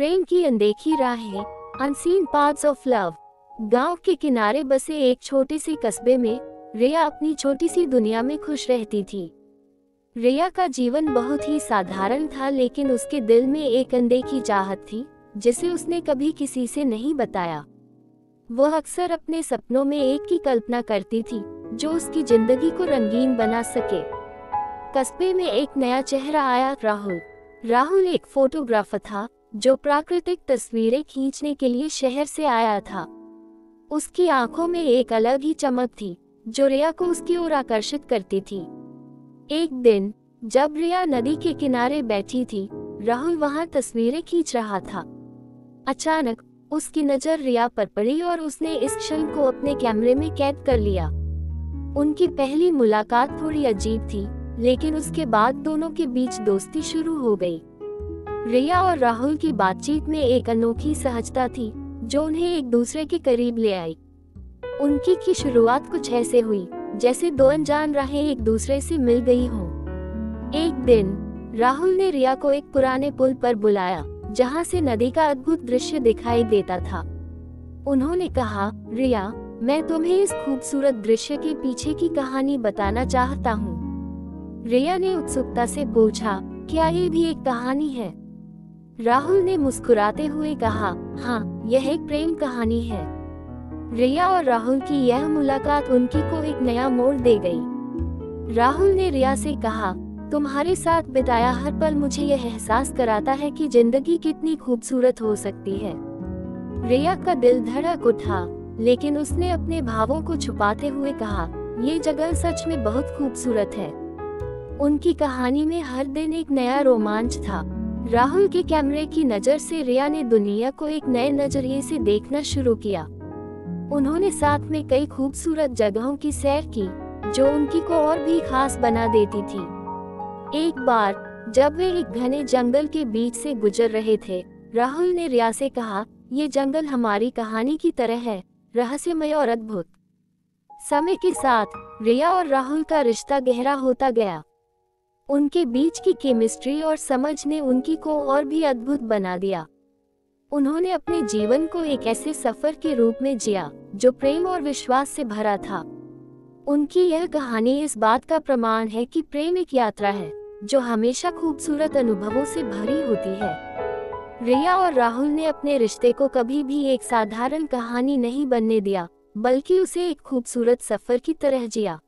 प्रेम की अनदेखी राहें अनसीन पार्ट्स ऑफ़ लव गाँव के किनारे बसे एक छोटे से कस्बे में, रिया अपनी छोटी सी दुनिया में खुश रहती थी। रिया का जीवन बहुत ही साधारण था, लेकिन उसके दिल में एक अनदेखी चाहत थी, जिसे उसने कभी किसी से नहीं बताया। वह अक्सर अपने सपनों में एक की कल्पना करती थी, जो उसकी ज़िंदगी को रंगीन बना सके। कस्बे में एक नया चेहरा आया, राहुल। राहुल एक फोटोग्राफर था जो प्राकृतिक तस्वीरें खींचने के लिए शहर से आया था। उसकी आँखों में एक अलग ही चमक थी, जो रिया को उसकी ओर आकर्षित करती थी। एक दिन, जब रिया नदी के किनारे बैठी थी, राहुल वहाँ तस्वीरें खींच रहा था। अचानक, उसकी नज़र रिया पर पड़ी और उसने इस क्षण को अपने कैमरे में कैद कर लिया। उनकी पहली मुलाकात थोड़ी अजीब थी, लेकिन उसके बाद दोनों के बीच दोस्ती शुरू हो गई। रिया और राहुल की बातचीत में एक अनोखी सहजता थी, जो उन्हें एक दूसरे के करीब ले आई। उनकी की शुरुआत कुछ ऐसे हुई, जैसे दो अनजान राहें एक दूसरे से मिल गई हों। एक दिन, राहुल ने रिया को एक पुराने पुल पर बुलाया, जहाँ से नदी का अद्भुत दृश्य दिखाई देता था। उन्होंने कहा, रिया, मैं तुम्हें इस खूबसूरत दृश्य के पीछे की कहानी बताना चाहता हूँ। रिया ने उत्सुकता से पूछा, क्या ये भी एक कहानी है? राहुल ने मुस्कुराते हुए कहा हाँ यह एक प्रेम कहानी है। रिया और राहुल की यह मुलाकात उनकी को एक नया मोड़ दे गई। राहुल ने रिया से कहा, तुम्हारे साथ बिताया हर पल मुझे यह एहसास कराता है कि ज़िंदगी कितनी खूबसूरत हो सकती है। रिया का दिल धड़क उठा, लेकिन उसने अपने भावों को छुपाते हुए कहा, ये जगह सच में बहुत खूबसूरत है। उनकी कहानी में हर दिन एक नया रोमांच था। राहुल के कैमरे की नज़र से रिया ने दुनिया को एक नए नज़रिए से देखना शुरू किया। उन्होंने साथ में कई खूबसूरत जगहों की सैर की, जो उनकी को और भी खास बना देती थी। एक बार, जब वे एक घने जंगल के बीच से गुजर रहे थे, राहुल ने रिया से कहा, ये जंगल हमारी कहानी की तरह है, रहस्यमय और अद्भुत। समय के साथ, रिया और राहुल का रिश्ता गहरा होता गया। उनके बीच की केमिस्ट्री और समझ ने उनकी को और भी अद्भुत बना दिया। उन्होंने अपने जीवन को एक ऐसे सफ़र के रूप में जिया, जो प्रेम और विश्वास से भरा था। उनकी यह कहानी इस बात का प्रमाण है कि प्रेम एक यात्रा है, जो हमेशा खूबसूरत अनुभवों से भरी होती है। रिया और राहुल ने अपने रिश्ते को कभी भी एक साधारण कहानी नहीं बनने दिया, बल्कि उसे एक खूबसूरत सफ़र की तरह जिया।